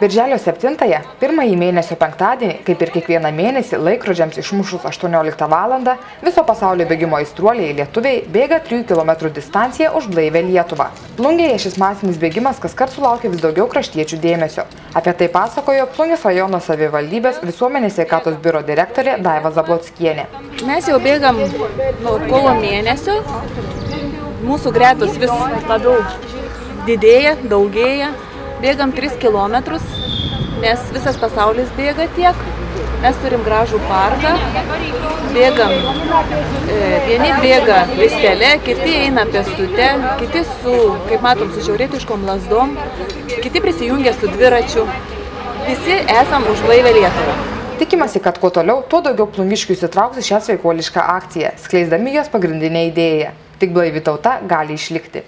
birželio septintąją pirmąjį mėnesio penktadienį kaip ir kiekvieną mėnesį laikrodžiams išmušus aštuonioliktą valandą viso pasaulio bėgimo aistruoliai lietuviai bėga trijų kilometrų distanciją už blaivią lietuvą. Plungėje šis masinis bėgimas kaskart sulaukia vis daugiau kraštiečių dėmesio. Apie tai pasakojo plungės rajono savivaldybės visuomenės sveikatos biuro direktorė daiva zablockienė mes jau bėgam nuo kovo mėnesio. Mūsų gretos vis labiau didėja daugėja bėgam tris kilometrus, nes visas pasaulis bėga tiek. Mes turim gražų parką, bėgam, e, vieni bėga vistelė, kiti eina pėstute, kiti su, kaip matom, su šiaurietiškom lasdom, kiti prisijungia su dviračiu. Visi esam už blaivę Lietuvą. Tikimasi, kad kuo toliau, tuo daugiau plungiškių įsitrauks į šią sveikuolišką akciją, skleisdami jos pagrindinę idėją. Tik blaivi tauta gali išlikti.